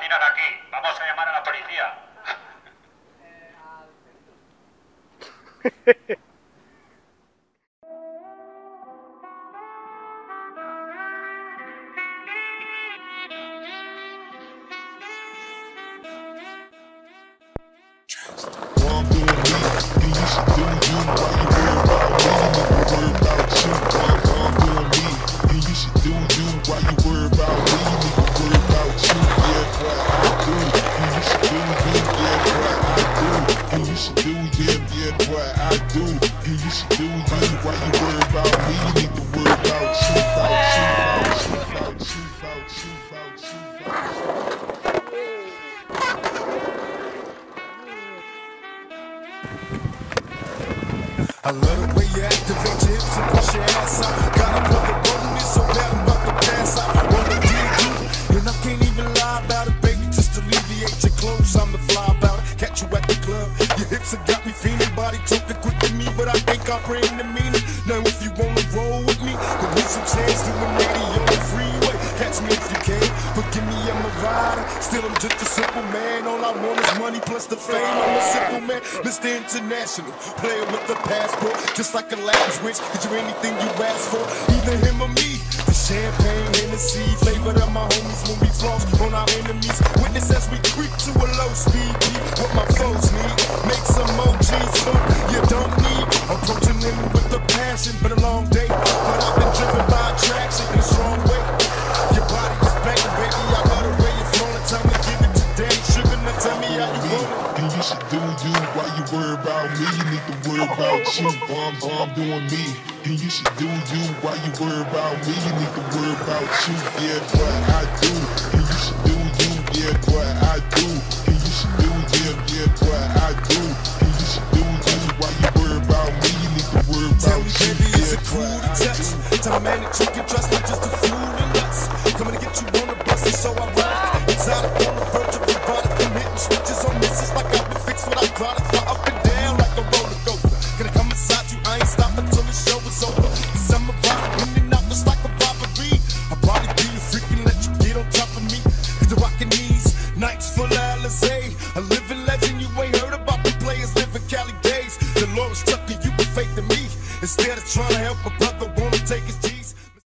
tirar aquí. Vamos a llamar a la policía. You should do yeah, yeah, boy, I do. And you should do you. Why you worry about me? Worry you. You, about you, about you, about you, about you, about you. I love the way you activate your hips and push your ass out. Gotta put the roll in so bad I'm about to pass out. Wanna dig you, and I can't even lie about it, baby. Just alleviate your clothes, I'm the fly about it. Catch you at the hips have got me feeling. Body talking quick to me, but I think I bring the meaning. Now if you wanna roll with me, then there's some chance you and lady on the freeway. Catch me if you can. Forgive me, I'm a rider. Still, I'm just a simple man. All I want is money plus the fame. I'm a simple man, Mr. International. Player with the passport, just like a Latin switch. Get you anything you ask for, either him or me. The champagne, Hennessy, favorite of my homies when we floss on our enemies. Witness as we creep to a low speed. Beat what my you do you. Why you worry about me? You need to worry oh. about you. I'm, I'm doing me. And you should do you. Why you worry about me? You need to worry about you. Yeah, boy, I do. And you should do you. Yeah, boy, I do. And you should do yeah, yeah, boy, I do. And you should do you. Why you worry about me? You need to worry Tell about me, you. baby, is Yeah, it cool to touch? Tell a man that you can trust, not just a fool and nuts. Coming to get you on the bus, and so I on Alizé. A living legend, you ain't heard about the players living Cali days. Dolores Tucker, you be fake to me. Instead of trying to help a brother, wanna take his